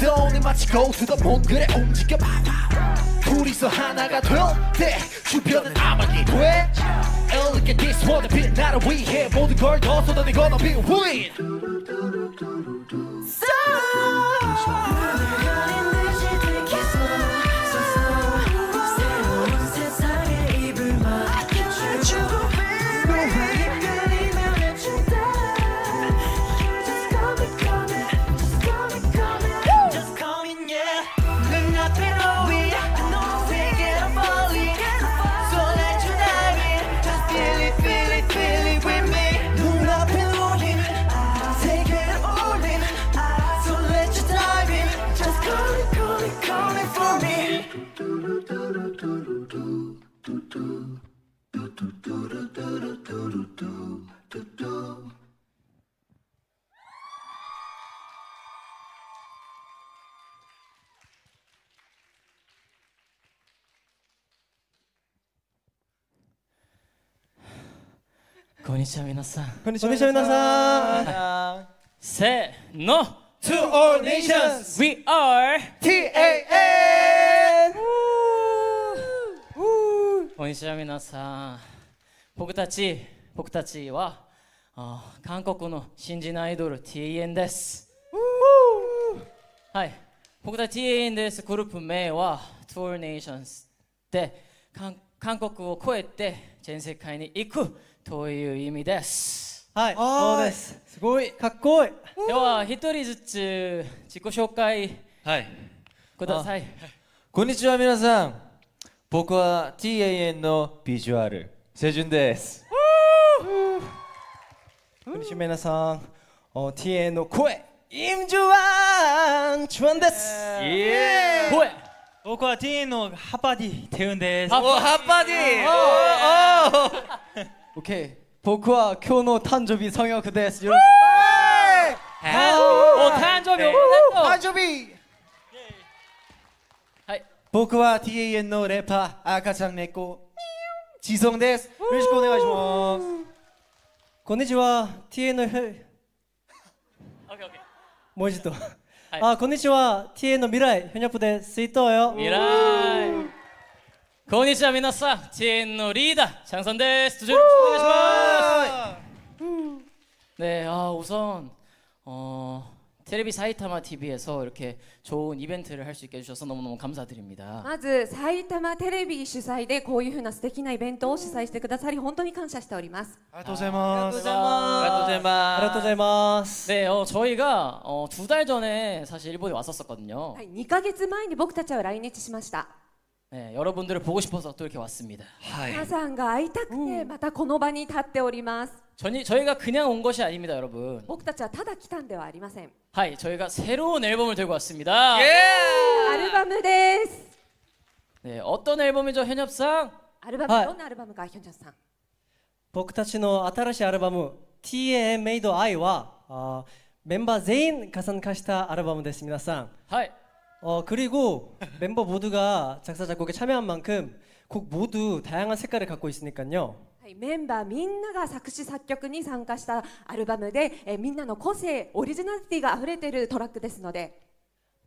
떠오니 마치 go to the moon 그래 움직여봐 둘이서 하나가 될때 주변은 암흑이 돼. Elegant this world 빛 나를 위해 모든 걸더 쏟아내 gonna be win にちは皆さん。こんにちは皆さん。せーの。To all nations. We are T-A-N こんにちは皆さん。僕たち僕たちはあ韓国の新人アイドル TAN です。はい。僕たち TAN です。グループ名は Tour Nations で韓韓国を越えて全世界に行くという意味です。はい。そうです。すごい。かっこいい。では一人ずつ自己紹介はい。ください。こんにちは皆さん。僕は TAN のビジュアル清純です。こんにちは皆さん TAN の声インジュワンチュワンですイエー声僕は TANのhot bodyテフンです。 hot body。おお 오케이. 보쿠와 쿄노 탄조비 성역 です. 요런... 오 誕生日 오 誕生日. 僕は TAN の rapper 赤ちゃん 猫 지성 です. よろしく お願いします. こんにちは TAN 오케이 오케이. 뭐지 또? 아, 고니치와 TAN 미라이 현역 부대 스이토요. 미라이. こんにちは皆さん、チェーンのリーダー、チャンさんです。よろしくお願いします。ね、あ우선 어、 テレビ埼玉 TV 에서 이렇게 좋은ベントを할수 있게 해주셔서 너무너무 감사 드. まず埼玉テレビ主催でこういうふうな素敵なイベントを主催してくださり本当に感謝しておりますありがとうございますありがとうございますありがとうございます。ね、お、ち 네, 어, 저희が、お、2달전에 사실 일본에 왔었거든 요. 2ヶ月前に僕たちは来日しました。 네, 여러분들을 보고 싶어서 또 이렇게 왔습니다. 皆さんが会いたくてまたこの場に立っております 저희, 저희가 그냥 온 것이 아닙니다, 여러분. 僕たちはただ来たんではありません 하이, 저희가 새로운 앨범을 들고 왔습니다. アルバムです 네, 어떤 앨범이죠, 현엽상? アルバム、はいどんなアルバムかヒョンジャンさん僕たちの新しいアルバム TAN Made I はあメンバー全員加参加したアルバムです皆さん 하이. 어 그리고 멤버 모두가 작사 작곡에 참여한 만큼 곡 모두 다양한 색깔을 갖고 있으니까요 はい、メンバーみんなが作詞作曲に参加したアルバムで、えーみんなの個性オリジナリティが溢れているトラックですので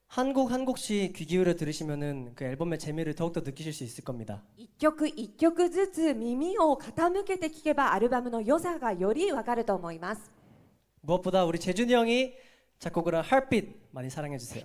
한 곡 한 곡씩 귀 기울여 들으시면은 그 앨범의 재미를 더욱더 느끼실 수 있을 겁니다 一曲一曲ずつ耳を傾けて聴けばアルバムの良さがよりわかると思います 무엇보다 우리 재준이 형이 작곡을 한 Heartbeat 많이 사랑해 주세요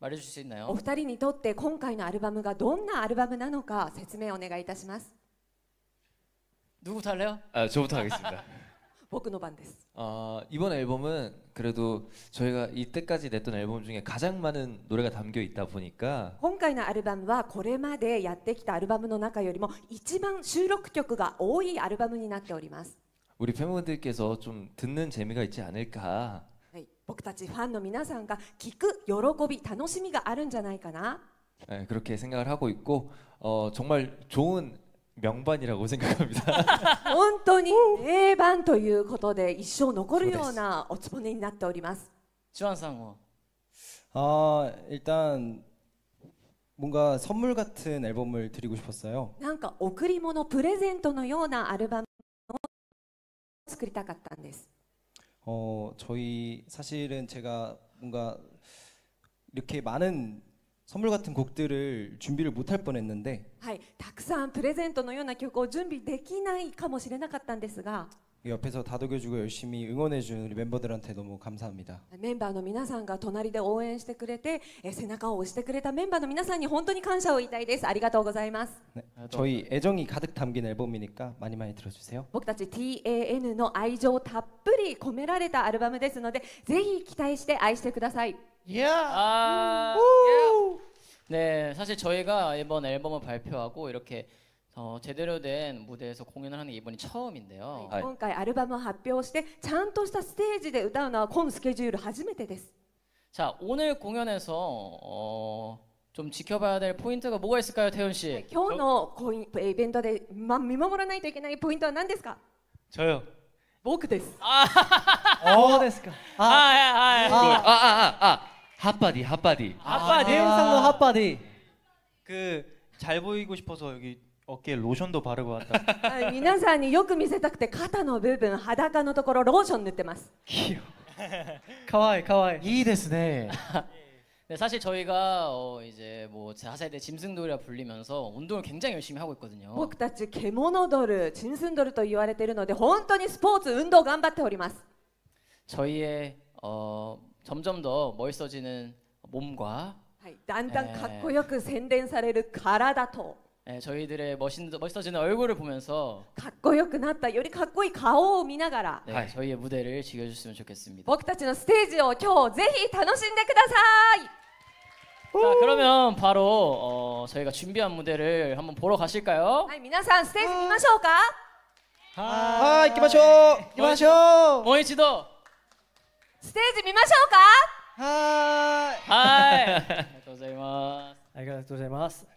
말해주실 수 お 있나요? 二人にとって今回のアルバムがどんなアルバムなのか説明お願いいたします 누구부터 할래요? 아, 저부터 하겠습니다. 僕の番です 어, 이번 앨범은 그래도 저희가 이때까지 냈던 앨범 중에 가장 많은 노래가 담겨 있다 보니까 今回のアルバムはこれまでやってきたアルバムの中よりも一番収録曲が多いアルバムになっております 우리 팬분들께서 좀 듣는 재미가 있지 않을까 はい、 僕たちファンの皆さんが聞く喜び楽しみがあるんじゃないかな 네, 그렇게 생각을 하고 있고 어, 정말 좋은 명반이라고 생각합니다. 本当に名盤ということで一生残るようなおつぼねになっております 주한상 아 일단 뭔가 선물 같은 앨범을 드리고 싶었어요. なんか贈り物プレゼントのようなアルバムを作りたかったんです 어 저희 사실은 제가 뭔가 이렇게 많은 선물 같은 곡들을 준비를 못할 뻔했는데 はい、たくさんプレゼントのような曲を準備できないかもしれなかったんですが 옆에서 다독여주고 열심히 응원해준 우리 멤버들한테 너무 감사합니다. メンバーの皆さんが隣で応援してくれてえ背中を押してくれたメンバーの皆さんに本当に感謝を言いたいですありがとうございます 네, 저희 애정이 가득 담긴 앨범이니까 많이 많이 들어주세요. 僕たち TAN の愛情たっぷり込められたアルバムですのでぜひ期待して愛してください 아, 네, 사실 저희가 이번 앨범을 발표하고 이렇게 어, 제대로 된 무대에서 공연을 하는 게 이번이 처음인데요. はい今回アルバムを発表してちゃんとしたステージで歌うのは今スケジュール初めてです 자, 오늘 공연에서 어, 좀 지켜봐야 될 포인트가 뭐가 있을까요, 태훈 씨? 今日のこういイベントで、ま、見守らないといけないポイントは何ですか 저요. 僕ですそうですか 아, あ 아, 아, 아, 아, 아, 아, 핫바디, 핫바디. 핫바디. 대상도 핫바디 그 잘 보이고 싶어서 여기 어깨에 로션도 바르고 왔다. はい皆さんによく見せたくて肩の部分裸のところローション塗ってます 가와이 가와이 이 데스네. 네, 사실 저희가 어, 이제 뭐 자세대 짐승돌이라 불리면서 운동을 굉장히 열심히 하고 있거든요. 僕たち獣ドルチンスンドルと言われているので本当にスポーツ運動頑張っております 저희의 어, 점점 더 멋있어지는 몸과 はい、だんだんかっこよく洗練される体と え、저희들의 멋 있, 멋있어지는 얼굴을 보면서かっこよくなったよりかっこいい顔を見ながら,저희의 무대를 즐겨주셨면좋겠습니 다. 僕たちのステージを今日ぜひ楽しんでください 자, 그러면 바로 어, 저희가 준비한 무대를 한번 보러 가실까 요? はい皆さんステージ見ましょうかはい、行きましょう行う모이치 도. ステージ見ましょうかはーい하 이. 감사합니 다. ありがとうございます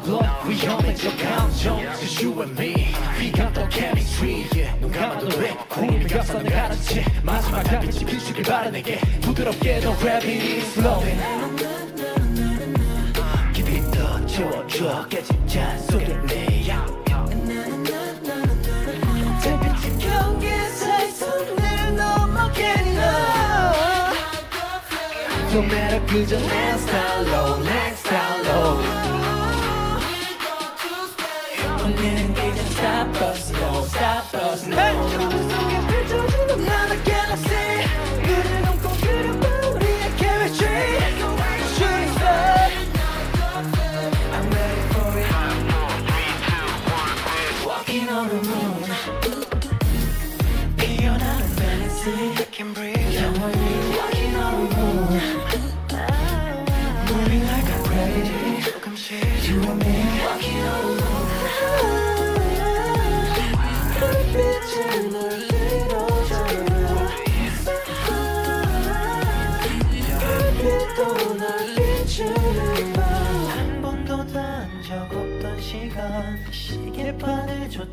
Problem only 저 감정 Just you and me We got the chemistry yeah. 눈 감아도 왜 구름이 겹쳐는 가는지 마지막 달빛이 비추길 바라 내게 부드럽게 너 gravity is flowing 깊이 떠줘줘 깨진 잔 속에 내 달빛이 경계사의 손을 넘어겠나 No matter 그저 내 스타일로 내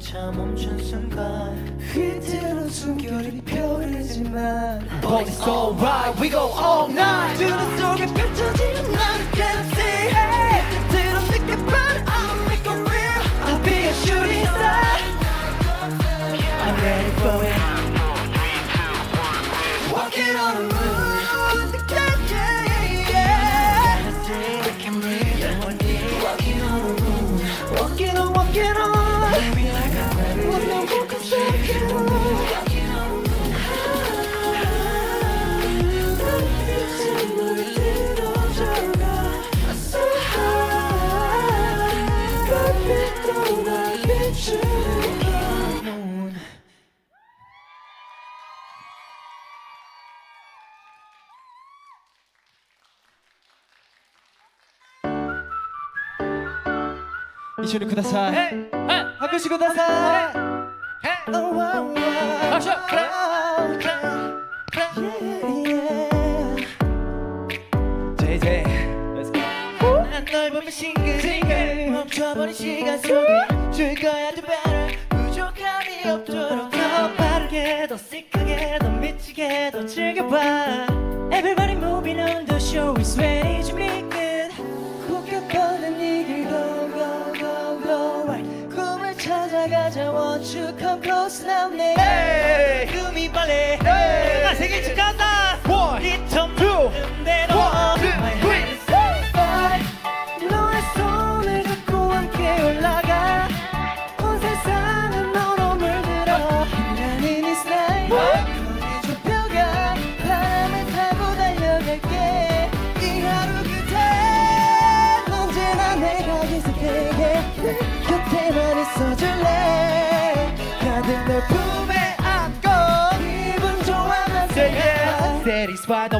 시계바늘조차 멈춘 순간 휘트는 숨결이 펴르지만 But it's alright We go all night. 두눈 속에 펼쳐지는 나 박수 제이제이. 난널 보면 싱글 싱글 멈춰버린 시간 속에 줄 거야 더 better 부족함이 없도록 더 빠르게 더 시크게 더 미치게 더 즐겨봐. Everybody moving on the show is ready to make won't you come close now 내 꿈이 빨리 나 생일 축하한다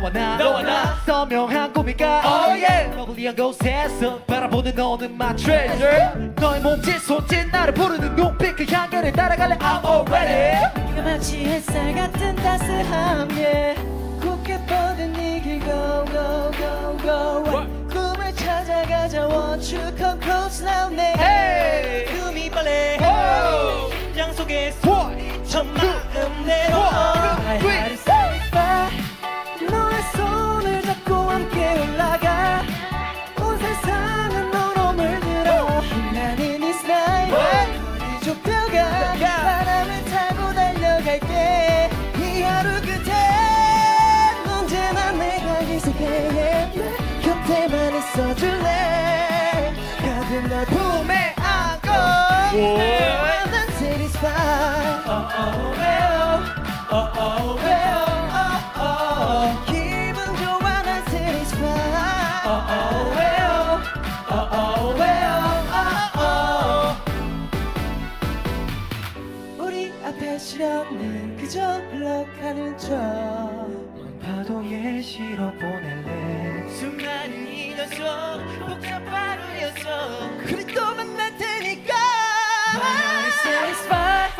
너와 나 너와 나. 선명한 꿈이가 Oh yeah. 러블리한 곳에서 바라보는 너는 my treasure. 너의 몸짓 손짓 나를 부르는 눈빛 그 향기를 따라갈래. I'm already. 네가 마치 햇살 같은 따스함 yeah 굳게 뻗은 네길 go go go go 꿈을 찾아가자 want you come close now 내 Hey. 숨이 빨래. Oh 양 속에 One 저 마음대로. One Three. satisfied 함 시련은 그저 흘러가는 척. 파도에 실어 보낼래. 수많은 이어서 복잡한 우려서 우리 또 만날 테니까. 나는 satisfied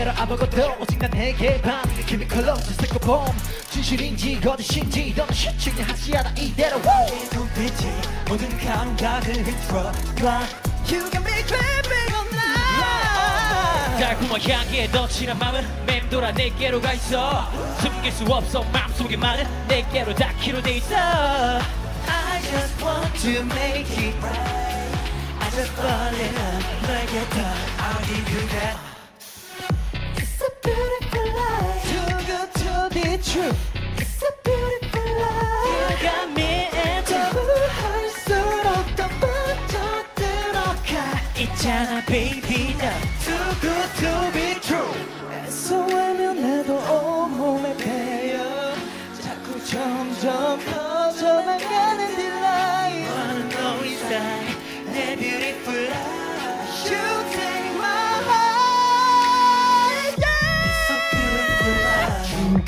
Matter 아무것도 오직 난 내게 반응의 케미컬로 질색과 봄 진실인지 거짓인지 너는 시중에 하지 않아. 이대로 눈빛이 모든 감각을 흐트러 봐. You got me clapping all night. 달콤한 향기에 덧칠한 맘은 맴돌아 내게로 가 있어. 숨길 수 없어 맘속의 말은 내게로 닿기로 돼 있어. I just want to make it right. I just fall in love 너에게 더 I'll give you that true It's a beautiful life You got me into 할수록 더 빠져들어가 있잖아 baby 나 Too good to be true 애써하면 나도 온몸에 배어 자꾸 점점 커져나가는 딜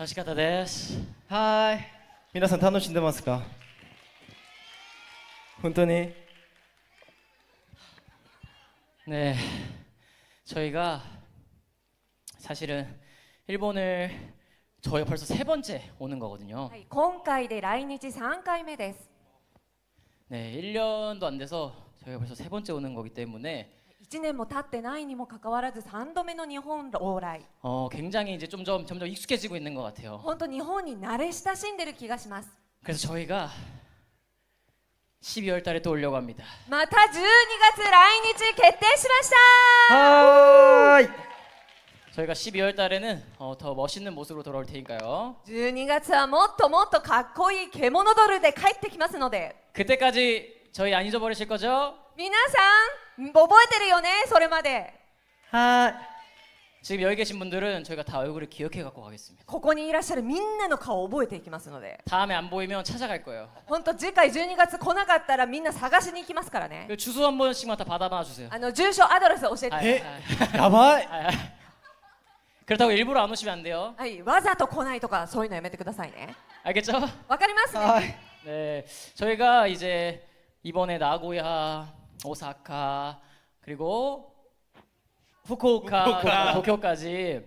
楽しかったです。はい皆さん楽しんでますか本当に 네, 저희가 사실은 일본을 저희가 벌써 세 번째 오는 거거든요. はい、今回で来日3回目です 네, 1년도 안 돼서 저희가 벌써 세 번째 오는 거기 때문에 1年も経ってないにもかかわらず3度目の日本往来 어, 굉장히 이제 좀 점, 점점 익숙해지고 있는 것 같아요. 本当日本に慣れ親しんでる気がします 그래서 저희가 12월 달에 또 오려고 합니다. また12月来日決定しました はーい 저희가 12월 달에는 어, 더 멋있는 모습으로 돌아올 테니까요. 12月はもっともっとかっこいい獣ドルで帰ってきますので 그때까지 저희 안 잊어버리실 거죠? 皆さん覚えてるよねそれまではーい 지금 여기 계신 분들은 저희가 다 얼굴을 기억해 갖고 가겠습니다. ここにいらっしゃるみんなの顔を覚えていきますので 다음에 안 보이면 찾아갈 거예요. 本当次回12月来なかったらみんな探しに行きますからね 그 주소 한 번씩만 다 받아봐 주세요. あの住所アドレス教えて 아, え 아, やばい 아, 아. 그렇다고 일부러 안 오시면 안 돼요. はい、わざと来ないとかそういうのやめてくださいね 알겠죠? わかりますね、はい 네, 저희가 이제 이번에 나고야, 오사카 그리고 후쿠오카, 후쿠오카. 도쿄까지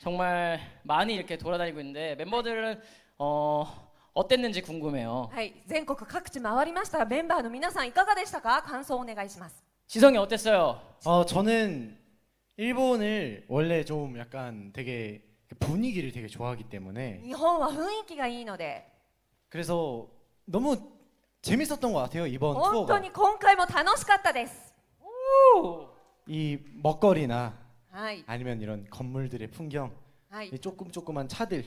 정말 많이 이렇게 돌아다니고 있는데 멤버들은 어, 어땠는지 궁금해요. はい、全国各地回りましたがメンバーの皆さんいかがでしたか感想をお願いします 지성이 어땠어요? 어 저는 일본을 원래 좀 약간 되게 분위기를 되게 좋아하기 때문에 日本は雰囲気がいいので 그래서 너무 재밌었던 것 같아요 이번 本当 투어가 に今回も楽しかったです 이 먹거리나 はい、 아니면 이런 건물들의 풍경 はい、 이 조금 조그만 차들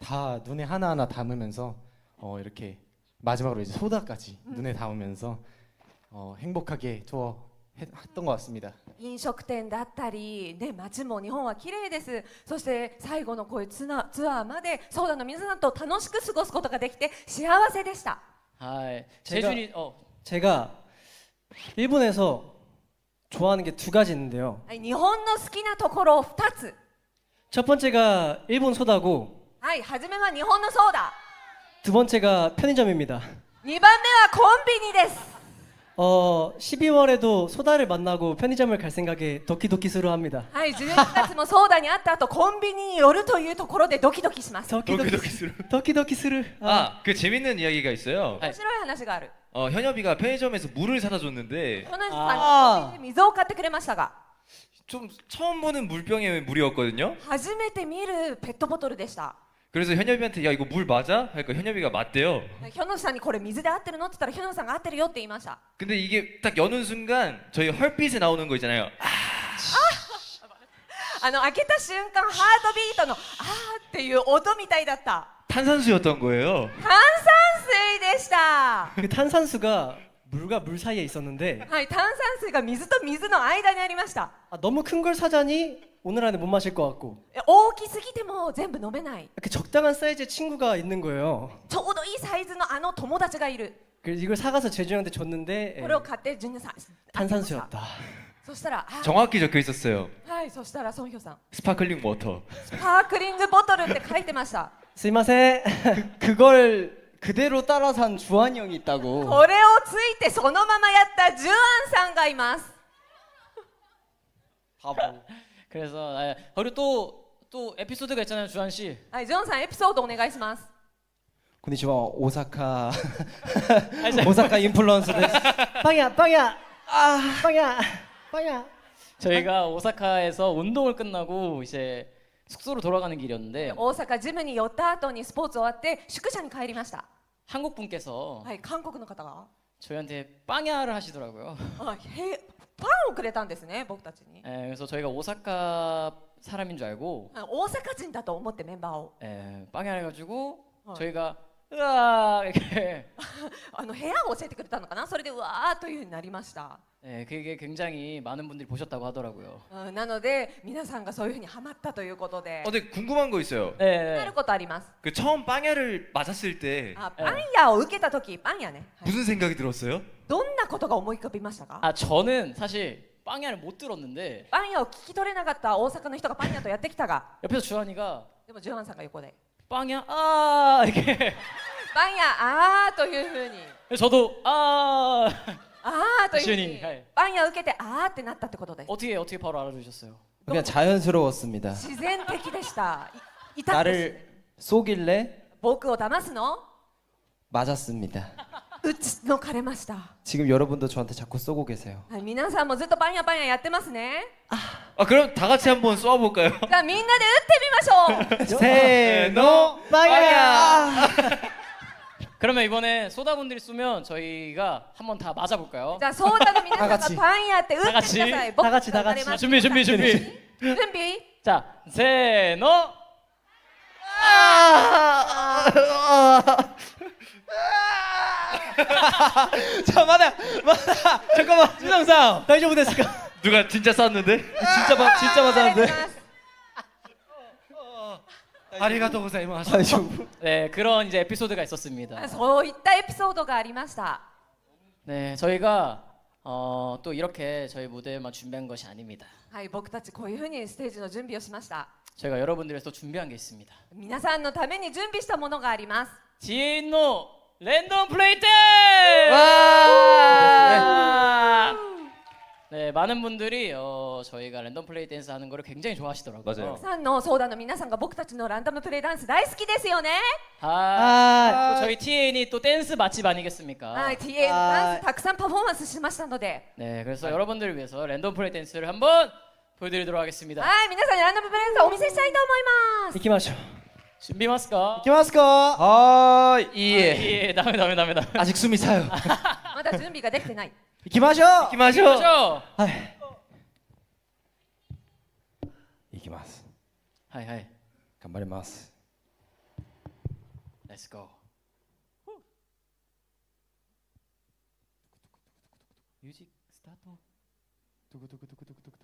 다 눈에 하나하나 담으면서 어 이렇게 마지막으로 이제 소다까지 눈에 담으면서 어 행복하게 투어 했- 했던 것 같습니다. 飲食店だったり、ね、街も日本は綺麗ですそして最後のこういうツナツアーまでソーダの皆さんと楽しく過ごすことができて幸せでした 아, 제가- 재준이 어, 제가 일본에서 좋아하는 게 두 가지 있는데요 はい、日本の好きなところ2つ 첫 번째가 일본 소다고 はい初めは日本のソーダ 두 번째가 편의점입니다 2番目はコンビニです 어 12월에도 소다를 만나고 편의점을 갈 생각에 도키도키스로 합니다 はい12月もソーダに会った後コンビニに寄るというところでドキドキします 도키도키스루 도키도키스루 아, 아, 그 재밌는 이야기가 있어요. 面白い話がある 어, 현엽이가 편의점에서 물을 사다 줬는데 去年あーさんコンビニで水を買ってくれましたが 좀 처음 보는 물병의 물이었거든요. 初めて見るペットボトルでした 그래서 현엽이한테 야 이거 물 맞아? 하니까 현엽이가 맞대요. ヒョノさんにこれ水で合ってるのって言ったらヒョノさんが合ってるよって言いました 근데 이게 딱 여는 순간 저희 헐빛에 나오는 거 있잖아요. あの開けた瞬間ハートビートのあーっていう音みたいだった 탄산수였던 거예요. 炭酸水でした。 그 탄산수가 물과 물 사이에 있었는데 はい、炭酸水が水と水の間にありました。 아, 너무 큰 걸 사자니 오늘 안에 못 마실 것 같고 え大きすぎても全部飲めない。 이렇게 적당한 사이즈의 친구가 있는 거예요 ちょうどいいサイズのあの友達がいる。 그래서 이걸 사가서 제주한테 줬는데 예, これを買ってジュニアさん。 탄산수였다 そしたら、あ 정확히 적혀 있었어요. はい、そしたらソンヒョさん、 스파클링 워터. スパークリングボトルって書いてました。 스이마세 그걸 그대로 따라 산 주한이 형이 있다고. これをついてそのままやったジュアンさんがいます。 바보. 그래서 아, 그리고 또 또 에피소드가 있잖아요, 주한 씨. はい、ジョンさんエピソードお願いします。 konnichiwa 오사카 오사카 인플루언서 데스 빵야 빵야 아 빵야 빵야 저희가 오사카에서 운동을 끝나고 이제 숙소로 돌아가는 길이었는데 大阪ジムに寄った後にスポーツ終わって宿舎に帰りました。 한국 분께서 はい、韓国の方が、 저희한테 빵야를 하시더라고요. あへ パンをくれたんですね、僕たちに。 예, 그래서 저희가 오사카 사람인 줄 알고 あ大阪人だと思ってメンバーを 예, 빵야 해가지고 어. 저희가 으아 이렇게 あの部屋を教えてくれたのかなそれでうわーというふうになりました、 예, 그게 굉장히 많은 분들이 보셨다고 하더라고요. うんなので皆さんがそういうふうにハマったということで 어, 근데 궁금한 거 있어요. な 네. ることあります 그 처음 빵야를 맞았을 때 あパン屋を受けた時パン屋ね、はい 무슨 생각이 들었어요? どんなことが思い浮かびましたか 아 저는 사실 빵야를 못 들었는데 パン屋を聞き取れなかった大阪の人がパン屋とやってきたが 옆에서 주한이가 でもジュアンさんが横で 빵야 아 이렇게 빵야 아또 휴훈이 저도 아 아, 또 시윤이 네. 빵야 어떻게 아, 때 났다 때ことです. 어떻게 어떻게 바로 알아주셨어요? 그냥 자연스러웠습니다. 自然的でした. 나를 속일래? 뭐 僕を騙すの? 맞았습니다. 打ちのかれました、 지금 여러분도 저한테 자꾸 쏘고 계세요. はい、皆さんもずっとパン屋パン屋やってますね 아 그럼 다 같이 한번 쏘아볼까요? じゃあみんなで打ってみましょう 세노 빵야! 그러면 이번에 소다분들이 쏘면 저희가 한번 다 맞아볼까요? じゃあソーダの皆さんがたパン屋って打ってください僕たかちたかちが打たれます 준비 준비 준비 準備 자 세노 자, 마다, 마다. 잠깐만, 준영상. 大丈夫ですか 누가 진짜 쐈는데? 진짜 마, 진짜 お願いし 맞았는데. ます 아리가또 고자이마스. 아이고. 네 그런 이제 에피소드가 있었습니다 そういったエピソードがありました 네 저희가 어, 또 이렇게 저희 무대만 준비한 것이 아닙니다 はい僕たちこういうふうにステージの準備をしました 저희가 여러분들을 또 준비한 게 있습니다 皆さんのために準備したものがあります 지인노 랜덤 플레이 때! 네, 많은 분들이 어, 저희가 랜덤 플레이 댄스 하는 거를 굉장히 좋아하시더라고요. 맞아요. さんの相談の皆さんが僕たちのランダムプレイダンス大好きですよね 아, 또 저희 TN이 또 댄스 맛집 아니겠습니까? はい TA ダンスたくさんパフォーマンスしましたので 네, 그래서 여러분들을 위해서 랜덤 플레이 댄스를 한번 보여드리도록 하겠습니다. はい皆さんにランダムプレイダンスをお見せしたいと思います行きましょう 준비마스까? 行きますか 아 이해. 예, 다음에 다음에 다음에 다음에. 아직 숨이 차요. まだ準備ができてない 行きましょう 기마쇼. 그렇죠? はい。行きます。 하이 하이. 頑張ります。 Let's go. 뮤직 스타트. すみません、すみませ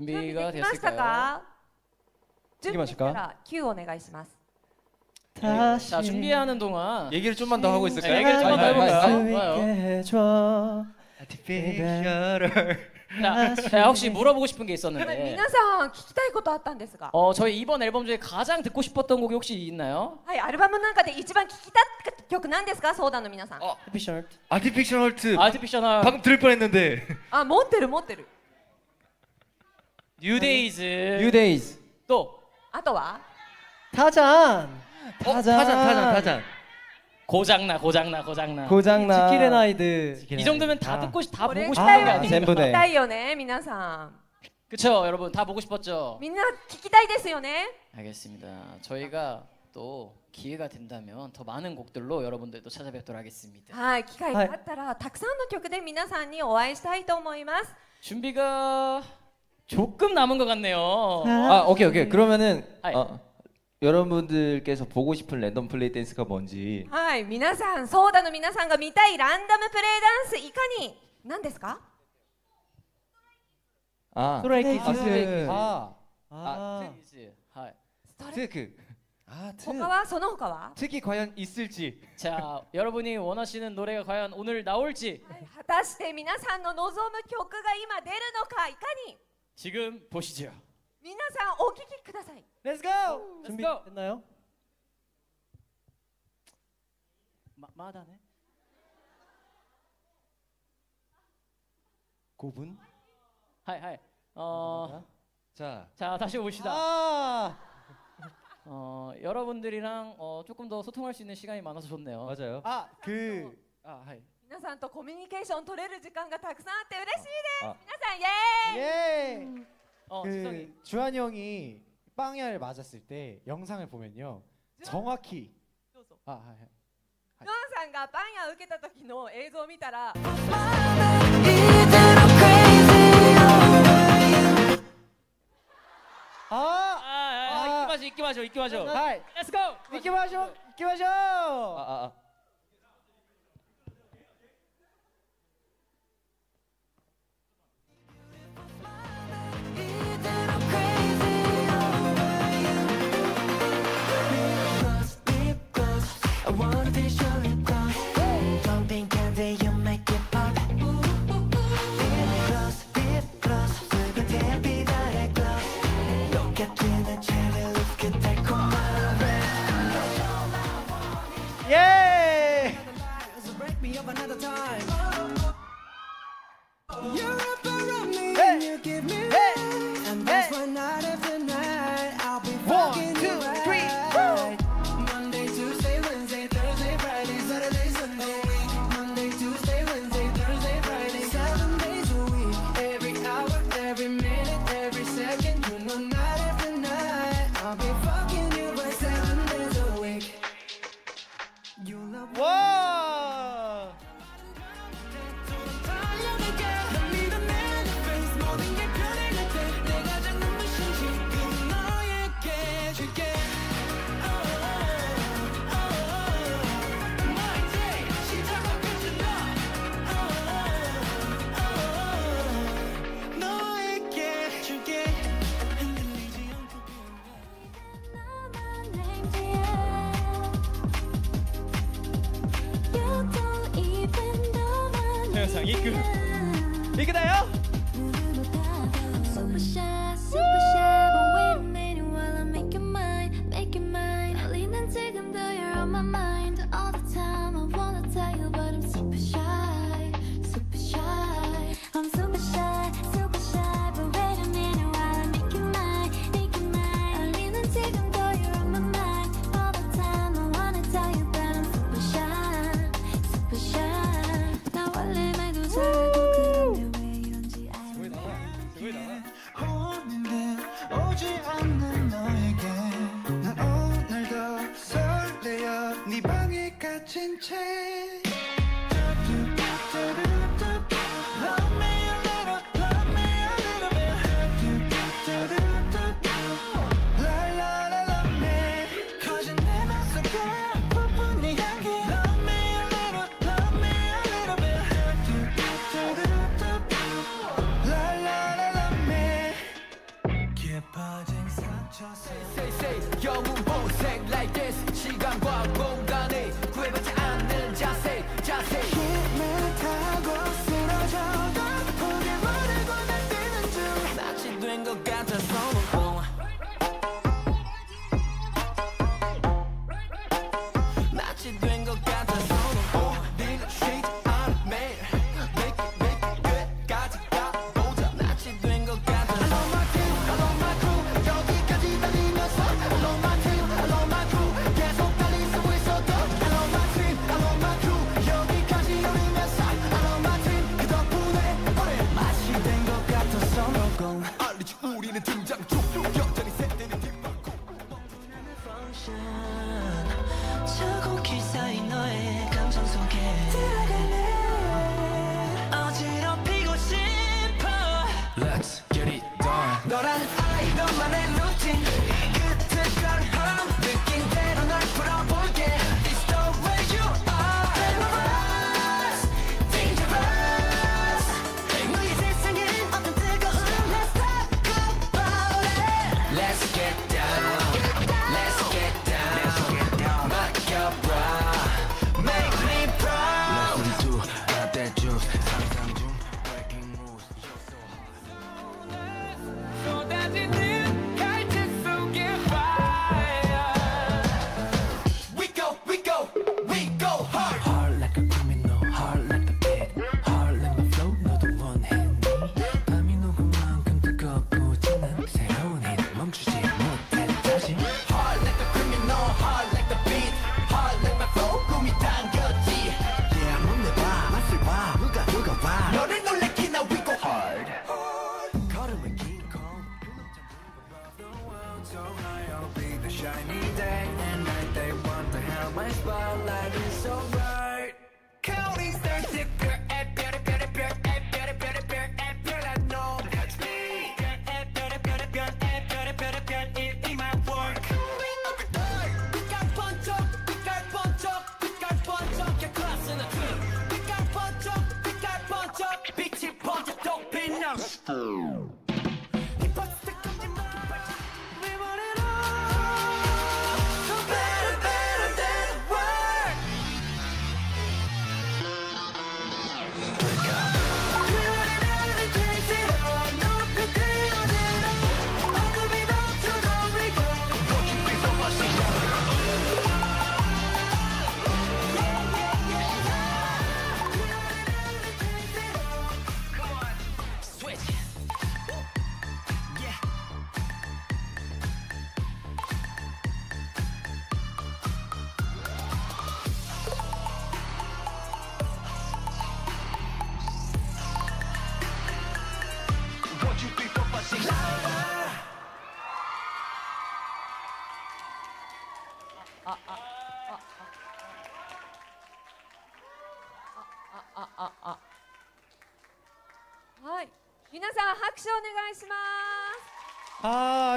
準備 준비가 できました 됐을까요? か準備できた行きましょうら Q お願いします 네, 자, 준비하는 동안 얘기를 좀만 더 하고 있을까요? 네, 얘기를 좀만 더 아, 아, 아, 해볼까요? 좋아요. 해줘 아티피셜을. 자, 자, 혹시 물어보고 싶은 게 これ 있었는데, 皆さん聞きたいことあったんですが 어, 저희 이번 앨범 중에 가장 듣고 싶었던 곡이 혹시 있나요? はいアルバムの中で一番聞きたい曲なんですか相談の皆さん 어. 피셜 아티피셜 헐트. 아티피셔널, 방금 들을 뻔했는데. あ持ってる持ってる 뉴데이즈, New Days. 또 あとは 타잔 어, 타잔 타잔 타잔. 고장나, 고장나, 고장나. 고장나. 지킬의 나이드 이 정도면 다 듣고 싶, 다 これ 보고 聞き 싶은 たい 게 よ 아니에요. 全部で聞きたいよね皆さん 그쵸, 여러분 다 보고 싶었죠? みんな聞きたいですよね 알겠습니다. 저희가 또 기회가 된다면 더 많은 곡들로 여러분들도 찾아뵙도록 하겠습니다. はい機会があったらたくさんの曲で皆さんにお会いしたいと思います 준비가 조금 남은 것 같네요. 아, 오케이, 오케이. 그러면은 하이. 어, 여러분들께서 보고 싶은 랜덤 플레이 댄스가 뭔지 はい皆さんソーダの皆さんが見たいランダムプレイダンスいかに何ですか 아, 스트레이키즈. 아, 스트레이키즈. 아, 아 트위즈. 하이. ストレ 트크. 아, 트. 他はその他は 특이 과연 있을지. 자, 여러분이 원하시는 노래가 과연 오늘 나올지 はい果たして皆さんの望む曲が今出るのかいかに 지금 보시죠. 皆さん お聞き ください. Let's go. 준비 go. 됐나요? ま, まだね. 5분? はい はい. 어. 자. 자, 다시 봅시다. 아! 어, 여러분들이랑 어, 조금 더 소통할 수 있는 시간이 많아서 좋네요. 맞아요. 아, 그 아, 그 아 하이. 皆さんとコミュニケーション取れる時間がたくさんあって嬉しいですあ皆さんイエーイ 예! 어, 지성이. 그 주한이 형이 빵야를 맞았을 때 영상을 보면요 정확히 どうぞ 아, 아, 아. ジョンさんがパン屋を受けた時の映像を見たら 아! 아, 아, 아, 아. 이끼 마셔, 이끼 마셔, 이끼 마셔. 하이. Let's go. 行きましょう行きましょう 아, 아, 아. I wanna be sure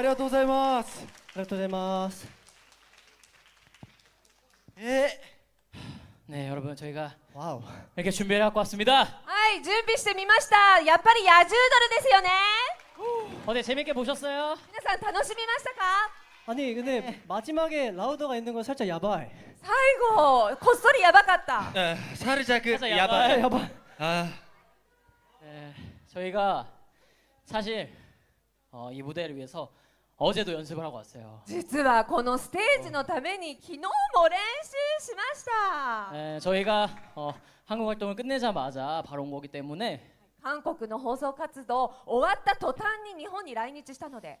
아, 아리가토고자이마스. 아리가토고자이마스. 네, 여러분 저희가 와우. 이렇게 준비를 갖고 왔습니다. はい、準備してみました。やっぱり野獣ドルですよね。 어때 재밌게 보셨어요? 皆さん楽しみましたか？ 아니 근데 마지막에 라우더가 있는 건 살짝 야바이. 最後こっそりやばかった。 아, 살짝 그 살짝 야바. 야바이. 아, 네, 저희가 사실 어, 이 무대를 위해서 어제도 연습을 하고 왔어요. 実はこのステージのために昨日も練習しました。 네, 저희가 어, 한국 활동을 끝내자마자 바로 온 거기 때문에 韓国の放送活動終わった途端に日本に来日したので、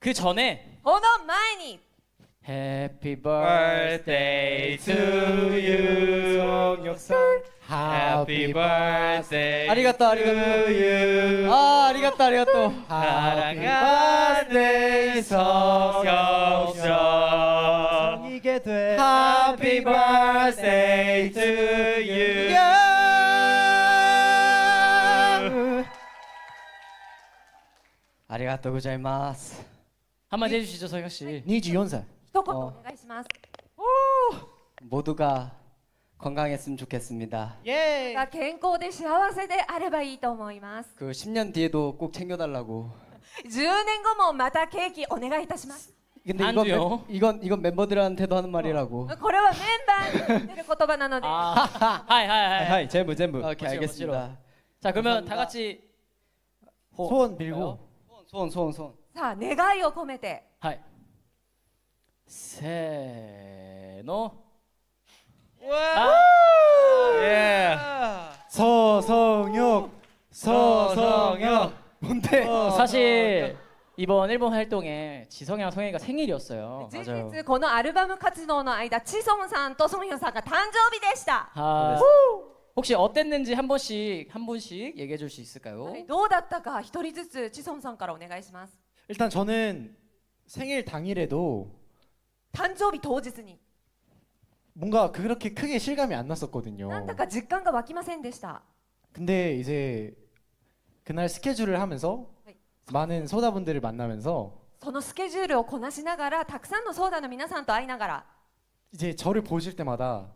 그 전에 언어 많이 Happy birthday to you 송혁선 Happy birthday 아리가또 아리가또 you 아 아리가또 아리가또 사랑하는 birthday 성혁선 이게 돼 Happy birthday to you yeah. ありがとう ございます 한마디 해주시죠 성혁 씨. 24살. 一言お願いします、 모두가 건강했으면 좋겠습니다. が健康で幸せであればいいと思います 그 10년 뒤에도 꼭 챙겨달라고. 10年後もまたケーキお願いいたします 근데 안 이건, 돼요. 멤- 이건 이건 멤버들한테도 하는 말이라고. これはメンバーに言ってる言葉なので、 아, 하이 하이 하이. 하이 젠부 젠부. 오케이 멋지러, 알겠습니다. 자 그러면 감사합니다. 다 같이 호- 소원 빌고. 소원 소원 소원. さあ願いを込めて 하이. 세노. 예. 서성혁. 서성혁. 뭔데? 사실 이번 일본 활동에 지성이랑 성현이가 생일이었어요. 実日このアルバム活動の間チソンさんとソンヒョンさんが誕生日でした、 아, 혹시 어땠는지 한 번씩 한 분씩 얘기해 줄 수 있을까요? はいどうだったか一人ずつチソンさんからお願いします 일단 저는 생일 당일에도 誕生日当日に 뭔가 그렇게 크게 실감이 안 났었거든요. なんだか実感が湧きませんでした 근데 이제 그날 스케줄을 하면서 네. 많은 소다분들을 만나면서 そのスケジュールをこなしながらたくさんのソーダの皆さんと会いながら 이제 저를 보실 때마다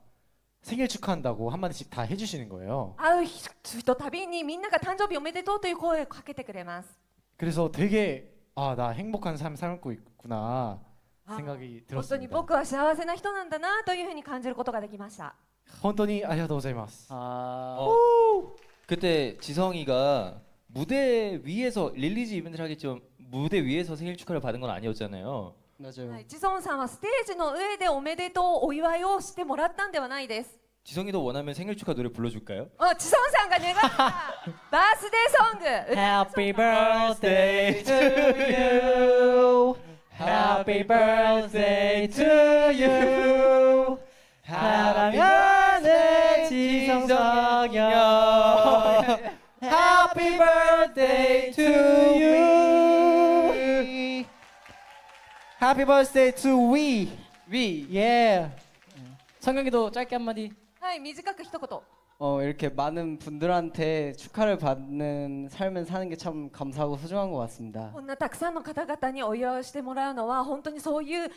생일 축하한다고 한마디씩 다 해주시는 거예요. 会う人たびにみんなが誕生日おめでとうという声をかけてくれます 그래서 되게 아 나 행복한 삶 살고 있구나 아, 생각이 本当に 들었습니다. 僕は幸せな人なんだなというふうに感じることができました 혼돈이 아리가토고자이마스. 아, 어, 그때 지성이가 무대 위에서 릴리즈 이벤트를 하겠지만 무대 위에서 생일 축하를 받은 건 아니었잖아요. 맞아요. はい、チソンさんはステージの上でおめでとうお祝いをしてもらったんではないです 지성이도 원하면 생일 축하 노래 불러줄까요? 어 지성 상관님 가 마스데 성그 Happy birthday to you Happy birthday to you 사랑하는 지성성여 Happy birthday to you Happy birthday to we We Yeah 성경이도 짧게 한마디 はい、短く一言。 어, 이렇게 많은 분들한테 축하를 받는 삶을 사는 게 참 감사하고 소중한 것 같습니 다. こんなたくさんの方々にお祝いしてもらうのは本当にそういう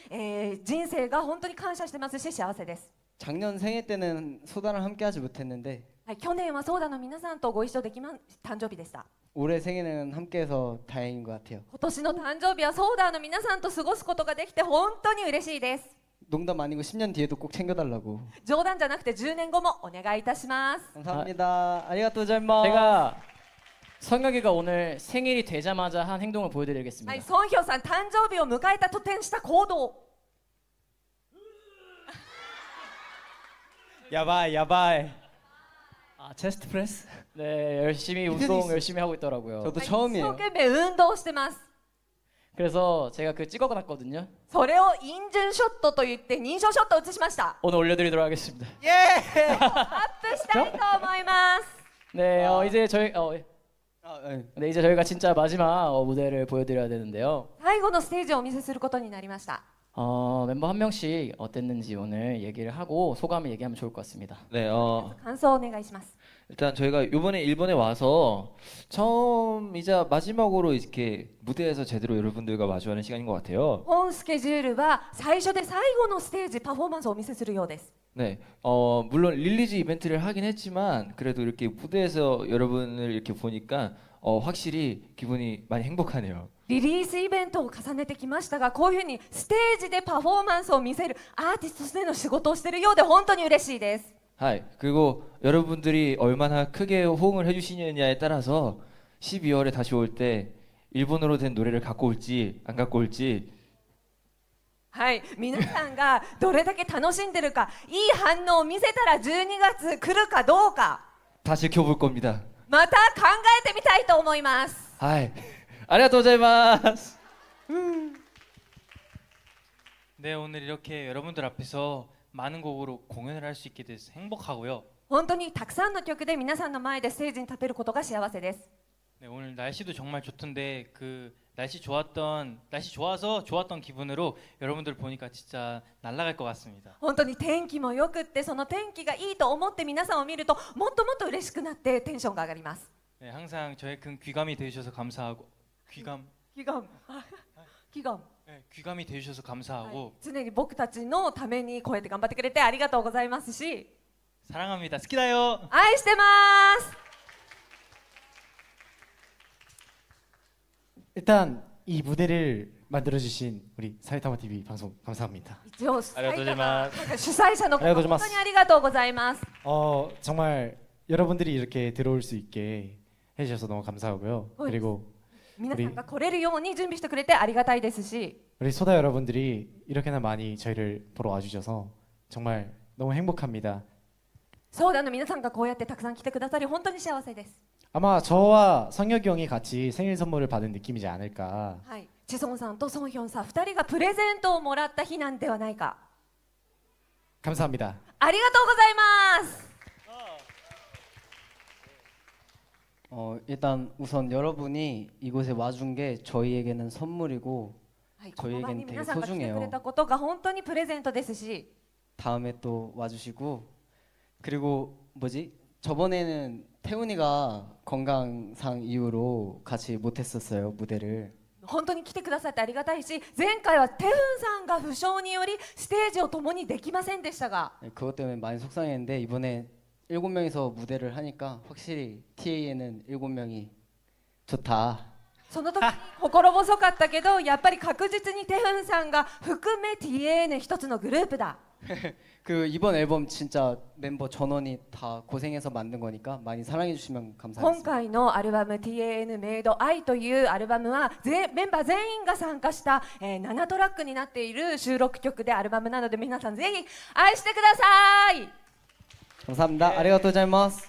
人生が本当に感謝してますし幸せです.작년 생일 때는 소다랑 함께 하지 못했는데去年はソーダの皆さんとご一緒できま誕生日でした.올해 생일은 함께해서 다행인 것 같아 요. 今年の誕生日はソーダの皆さんと過ごすことができて本当に嬉しいです. 농담 아니고 10년 뒤에도 꼭 챙겨달라고. 冗談じゃなくて10年後もお願いいたします 감사합니다. 아리가또 고자이마스. 제가 성경이가 오늘 생일이 되자마자 한 행동을 보여드리겠습니다. はい、ソンヒョンさん誕生日を迎えたとてんした行動 야바이 야바이. 아, 체스트 프레스? 네, 열심히 운동 열심히 하고 있더라고요. 저도 一生 처음이에요. 懸命運動してます 그래서 제가 그 찍어놨거든요. それをインジュンショットと言って認証ショットを写しました 오늘 올려드리도록 하겠습니다. アップしたいと思います 네, 어, 이제 저희 어, 아, 네. 네, 이제 저희가 진짜 마지막 어, 무대를 보여드려야 되는데요. 最後のステージをお見せすることになりました 어, 멤버 한 명씩 어땠는지 오늘 얘기를 하고 소감을 얘기하면 좋을 것 같습니다. 네, 어, 感想をお願いします 일단 저희가 이번에 일본에 와서 처음이자 마지막으로 이렇게 무대에서 제대로 여러분들과 마주하는 시간인 것 같아요. 本スケジュールは最初で最後のステージパフォーマンスをお見せするようです 네, 어, 물론 릴리즈 이벤트를 하긴 했지만 그래도 이렇게 무대에서 여러분을 이렇게 보니까 어, 확실히 기분이 많이 행복하네요. リリースイベントを重ねてきましたがこういうふうにステージでパフォーマンスを見せるアーティストとしての仕事をしているようで本当に嬉しいです 하이, 그리고 여러분들이 얼마나 크게 호응을 해주시느냐에 따라서 12월에 다시 올 때 일본어로 된 노래를 갖고 올지 안 갖고 올지 はい皆さんがどれだけ楽しんでるかいい反応を見せたら12月来るかどうか 다 지켜볼 겁니다. また考えてみたいと思います 하이, 아리가또 고자이마스. 네 오늘 이렇게 여러분들 앞에서 많은 곡으로 공연을 할 수 있게 돼서 행복하고요. 本当にたくさんの曲で皆さんの前でステージに立てることが幸せです 네 오늘 날씨도 정말 좋던데 그 날씨 좋았던 날씨 좋아서 좋았던 기분으로 여러분들 보니까 진짜 날아갈 것 같습니다. 本当に天気もよくってその天気がいいと思って皆さんを見るともっともっと嬉しくなってテンションが上がります 네, 항상 저의 큰 귀감이 되주셔서 감사하고 귀감 祈願祈願 네, 귀감이 되주셔서 감사하고 常に僕たちのためにこうやって頑張ってくれてありがとうございますし 사랑합니다. 스키다요. 愛してます 일단 이 무대를 만들어 주신 우리 사이타마 TV 방송 감사합니다. 一応 ありがとうございますなんか主催者の方ありがとうございます本当にありがとうございます 어 정말 여러분들이 이렇게 들어올 수 있게 해주셔서 너무 감사하고요. 어이. 그리고 皆さんが来れるように準備してくれてありがたいですし 우리 소다 여러분들이 이렇게나 많이 저희를 보러 와주셔서 정말 너무 행복합니다. ソーダの皆さんがこうやってたくさん来てくださり本当に幸せです 아마 저와 성혁이 형이 같이 생일 선물을 받은 느낌이지 않을까. はいチソンさんとソンヒョンさん2人がプレゼントをもらった日なんではないか 감사합니다. ありがとうございます 어, 일단 우선 여러분이 이곳에 와준 게 저희에게는 선물이고 はい、この場に 저희에겐 皆 되게 さんが来てくれ 소중해요. たことが本当にプレゼントですし 다음에 또 와주시고 그리고 뭐지 저번에는 태훈이가 건강상 이유로 같이 못했었어요 무대를 本当に来てくださってありがたいし前回はテフンさんが負傷によりステージを共にできませんでしたが 네, 그것 때문에 많이 속상했는데 이번에 일곱 명이서 무대를 하니까 확실히 TA에는 일곱 명이 좋다. その時心細かったけどやっぱり確実にテフンさんが含め TAN 一つのグループだ 그 이번 앨범 진짜 멤버 전원이 다 고생해서 만든 거니까 많이 사랑해 주시면 今 감사하겠습니다. 回のアルバム TAN メイド愛というアルバムはぜメンバー全員が参加した、えー7トラックになっている収録曲でアルバムなので皆さんぜひ愛してください 감사합니다. 아리가또 자이마스.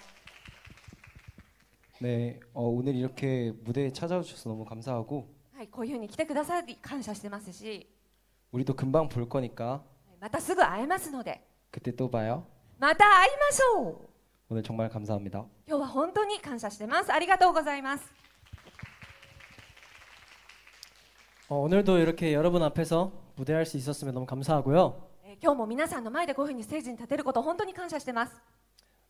네, 어, 오늘 이렇게 무대에 찾아오셔서 너무 감사하고 はい、こういうふうに来てくださり感謝してますし、 우리도 금방 볼 거니까 またすぐ会えますので、 그때 또 봐요. また会いましょう。 오늘 정말 감사합니다. 今日は本当に感謝してます。ありがとうございます。 어, 오늘도 이렇게 여러분 앞에서 무대할 수 있었으면 너무 감사하고요. えー今日も皆さんの前でこういうふうにステージに立てること本当に感謝してます。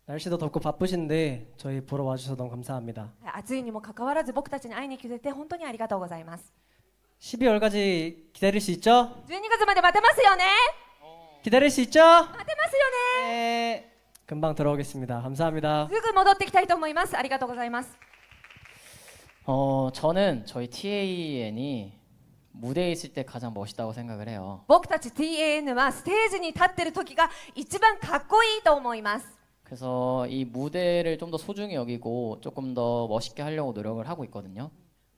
날씨도 덥고 바쁘신데 저희 보러 와주셔서 너무 감사합니다. 暑いにもかかわらず僕たちに会いに来てて本当にありがとうございます。 12월까지 기다릴 수 있죠? 12月まで待てますよね 기다릴 수 있죠? 待てますよね 금방 들어오겠습니다. 감사합니다. すぐ戻ってきたいと思います。ありがとうございます。 어, 저는 저희 TAN이 무대에 있을 때 가장 멋있다고 생각을 해요. 僕たち TAN はステージに立ってる時が一番かっこいいと思います。 그래서 이 무대를 좀 더 소중히 여기고 조금 더 멋있게 하려고 노력을 하고 있거든요.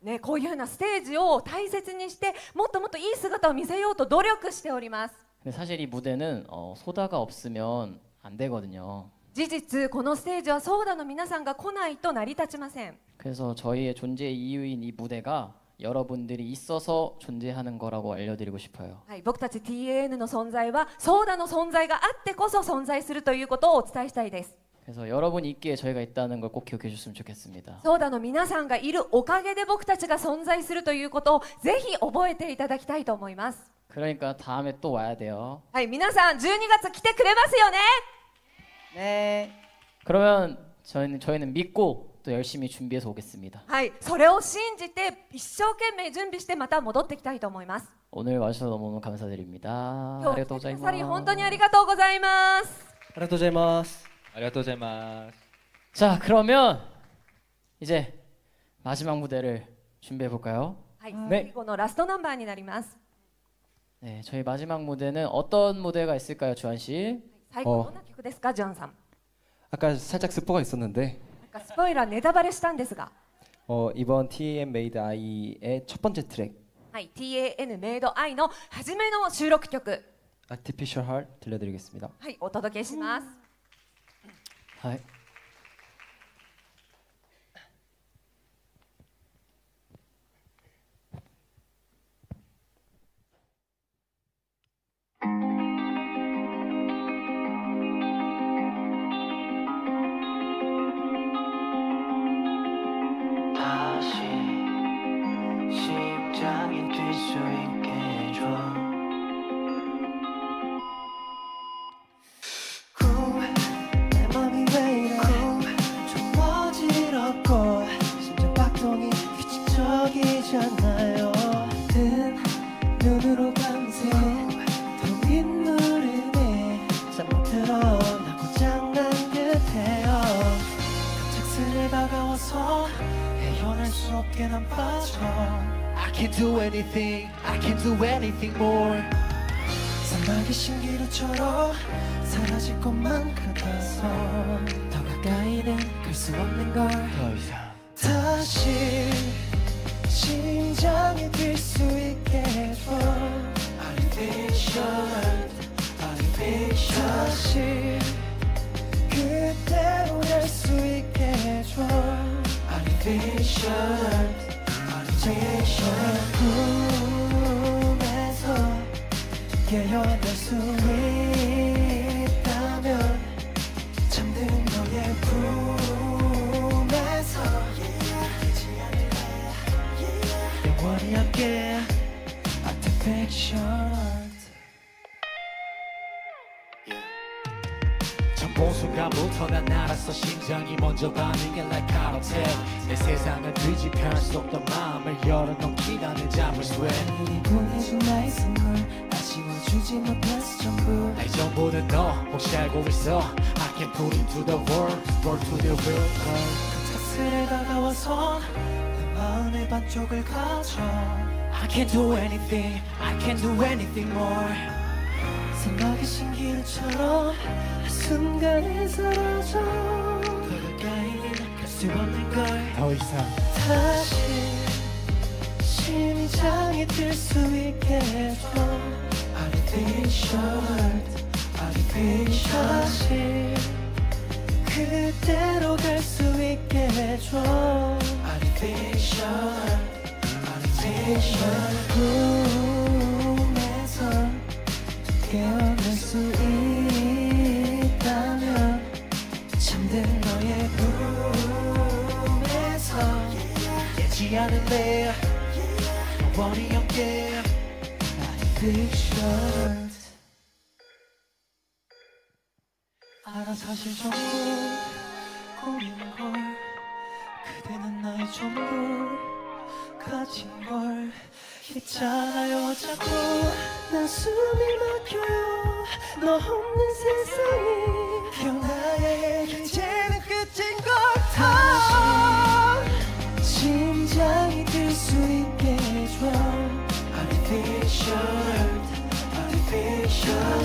ね、こういうようなステージを大切にしてもっともっといい姿を見せようと努力しております。 근데 사실 이 무대는 어, 소다가 없으면 안 되거든요. 事実このステージはソーダの皆さんが来ないと成り立ちません 그래서 저희의 존재 이유인 이 무대가 여러분들이 있어서 존재하는 거라고 알려드리고 싶어요. はい、僕たち TAN の存在はソーダの存在があってこそ存在するということをお伝えしたいです 그래서 여러분이 있기에 저희가 있다는 걸 꼭 기억해 주셨으면 좋겠습니다. ソーダの皆さんがいるおかげで僕たちが存在するということをぜひ覚えていただきたいと思います 그러니까 다음에 또 와야 돼요. はい皆さん12月来てくれますよね 그러면 저희는 저희는 믿고 또 열심히 준비해서 오겠습니다. はいそれを信じて一生懸命準備してまた戻ってきたいと思います 오늘 와주셔서 너무너무 감사드립니다. 今日 아리가또 来てくださり 고자이마스. 本当にありがとうございます 아리가또 자이마스. 아리가또 자이마스. 자 그러면 이제 마지막 무대를 준비해 볼까요? はい、最後のラストナンバーになります 네, 저희 마지막 무대는 어떤 무대가 있을까요, 주한 씨? 最後どんな曲ですかジョンさん 아까 살짝 스포가 있었는데 なんかスポイラーネタバレしたんですが 어, 이번 TM 메이드 아이의 첫 번째 트랙 はい TAN メイドアイの初めの収録曲 Artificial Heart 들려드리겠습니다. はいお届けします はい. 다가와서 헤어날 수 없게 난 빠져 I can't do anything, I can't do anything more. 사막의 신기루처럼 사라질 것만 같아서 더 가까이는 갈 수 없는 걸 더 이상. 다시 심장이 뛸 수 있게 해줘 Artificial Artificial 다시 그대로 날수 있게 해줘 Artificial Artificial 꿈에서 깨어날 수 있다 난 알았어 심장이 먼저 반응해 like cartel 내 세상을 뒤집혀 수 없던 마음을 열어놓기라는 잠을 쇠이 보내준 나의 선물 아쉬워주지 못했어 전부 나의 전부는 너 혹시 알고 있어 I can put into the world world to the real world 갑작스레 다가와서 내 마음의 반쪽을 가져 I can't do anything I can't do anything more 사막의 신기루처럼 한순간에 사라져. 더 가까이는 갈수 없는 걸 더 이상. 다시 심장이 뛸 수 있게 해줘. Artificial Artificial 다시 그대로 갈 수 있게 해줘. Artificial Artificial 꿈에서 깨어날 수 있다면 잠든 너의 품에서 깨지 않을래 영원히 함께 Artificial 알아 사실 전부 꿈인 걸. 그대는 나의 전부 가진 걸 있잖아요 자꾸. 나 숨이 막혀요. 너 없는 세상이 그냥 나의 이제는 끝인 걸 다시 심장이 뛸 수 있게 해줘. Artificial Artificial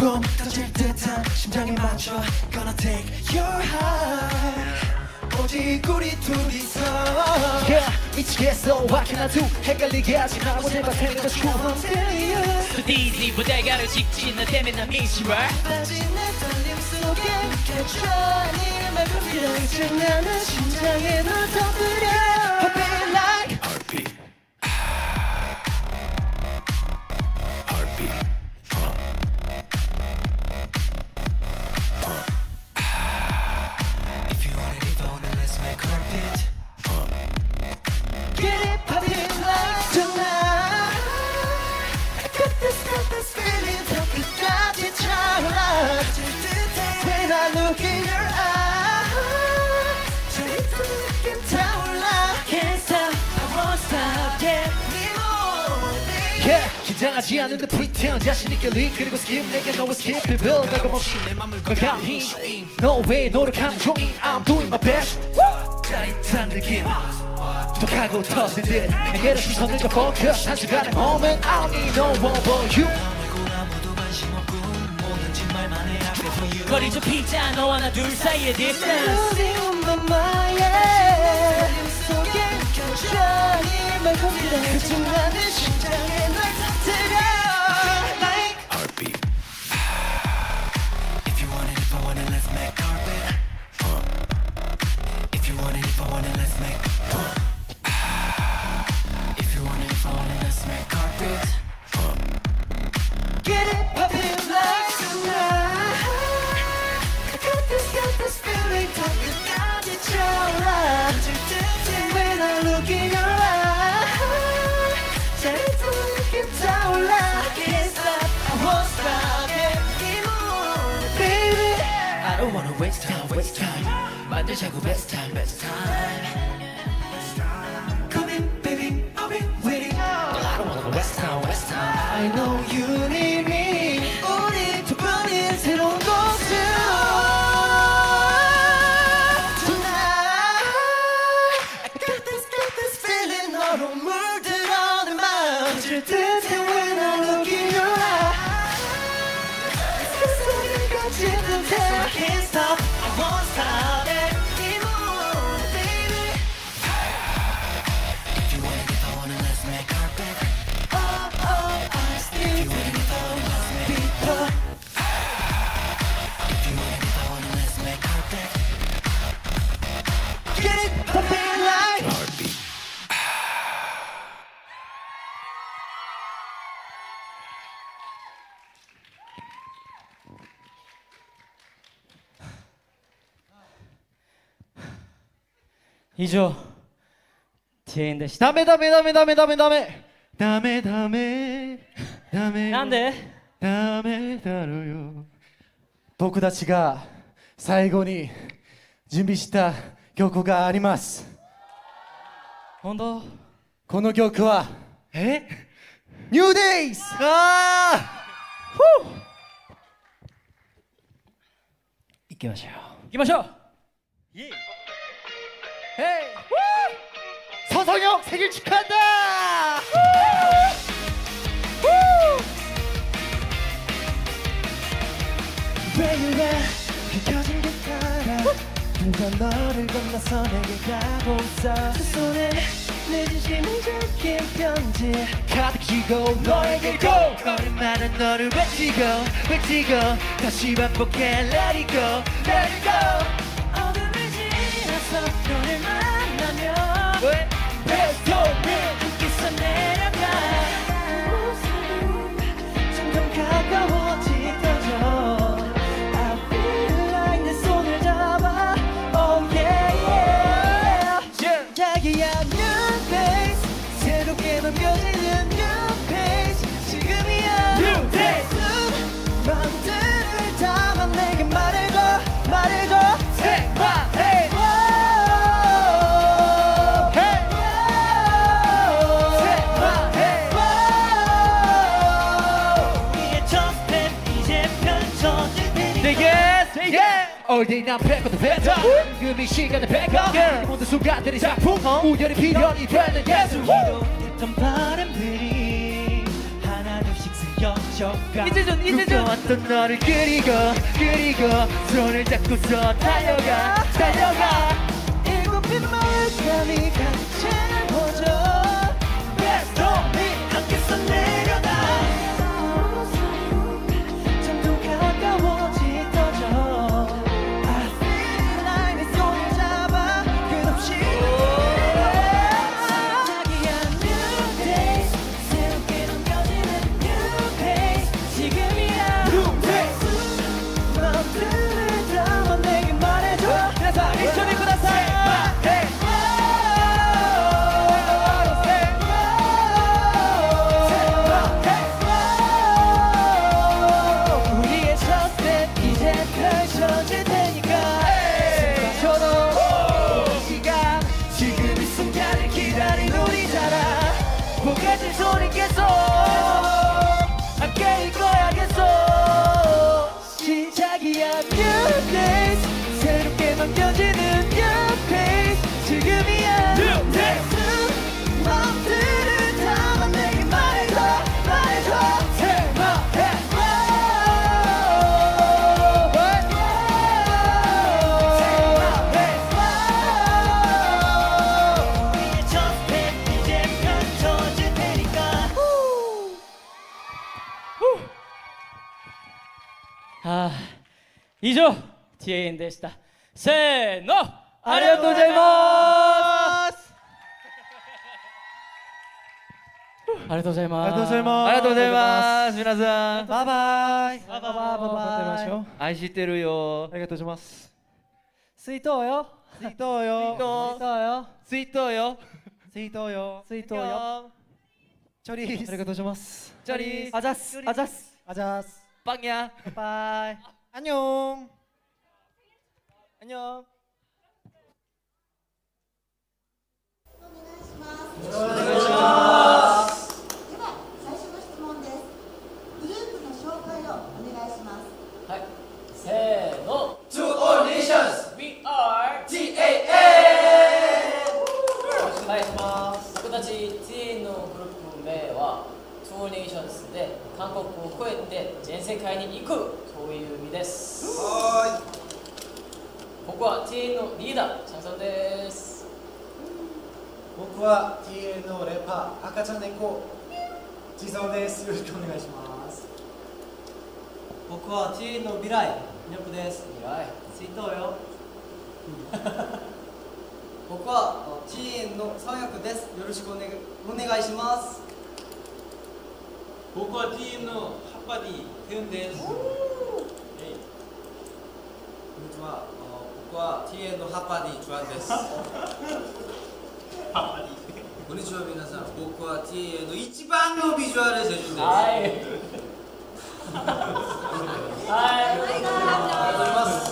붐 터질 듯한 심장에 맞춰 Gonna take your heart. 오직 우리 둘이서. Yeah, 미치겠어. What can I do 헷갈리게 하지 말고 제발 tell me the truth I'll tell you 부디지 무대가를 찍지 너 때문에 난 미치라 빠진 내 떨림 속에 느껴져 네 말뿐이랑 장난은 심장에 널 덮으려 하지 않는데 pretend 자신있게 lead 그리고 skip 내게 너의 skip build 나감없이 내 맘을 과감히 No way 노력하는 종이 I'm doing my best 짜릿한 느낌 독하고 터진 듯 내게로 시선을 좀 focus 한 시간의 moment I don't need no one but you 거리 좁히자 너와 나 둘 사이의 distance Losing on my mind 떨림 속에 느껴져 네말 건드려 그 순간에 심 waste time, waste time 만들자고 best time, best time Come in, baby, I'll be waiting But I don't wanna waste time, waste time I know you need me 우리 두 분이 새로운 곳으로 Tonight I got this, got this feeling 너로 물들어 내 마음 질 듯해 when I look in your eyes 세상을 가진 듯해 Natal. 以上 TN でした。ダメダメダメダメダメダメ。ダメダメ。ダメ。なんで？ダメだろよ。僕たちが最後に準備した曲があります。本当？この曲は？え？ニュー！デイズああ行きましょう。行きましょう 형 생일 축하한다. 왜유가 누가 너를 건너서 내게 가고 있어? 두 손에 내 진심을 적힌 편지. 가득 쥐고 너에게 고. 오랜만에 너를 외치고 외치고. 다시 반복해 Let it go Let it go 지나서 너를 만나면 왜? Best of me 함께서 내려가 모습 점점 가까워지더죠 I feel like 내 손을 잡아 Oh yeah yeah 자기야 new face 새롭게 넘겨지는 new page 지금이야 new days 마음 All day 난 패고도 패다 금이 시간을 패가 모든 순간들이 작품 우연히 필연이 되는 예술 했던 바람들이 하나둘씩 스쳐가 이재준, 이재준. 꿈꿔왔던 너를 그리고 그리고 손을 잡고서 달려가 달려가. 일곱 빛 마을 감이 가득 あ以上チエンでしたせーのありがとうございますありがとうございます。ありがとうございます。ありがとうございます。皆さん、バイバイ。バイバイ。バイバイ。愛してるよ。ありがとうございます。水筒よ。水筒よ。水筒よ。水筒よ。水筒よ。チョリーありがとうございます。チョリーあざす。あざす。あざす。 빵이야. 바이. 안녕. 안녕. 안녕. 韓国を越えて全世界に行くそういう意味です。僕は TN のリーダー、チャンソンです。僕は TA のレパー赤ちゃん猫地蔵です。よろしくお願いします。僕は TA の未来ニョプです。未来。水筒よ。僕は TA の三役です。よろしくお願いお願いします僕はティ DM の葉っぱにヘウンです。こんにちは。僕はティ TM の葉っぱにジュアンです。こんにちは皆さん。僕はティ TM の一番のビジュアル選手です。はい。はい。ありがとうございます。